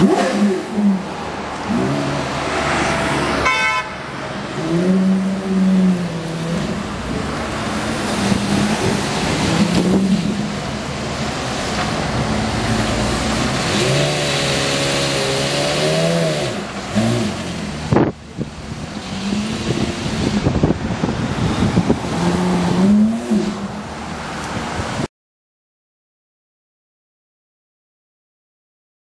Mm-hmm.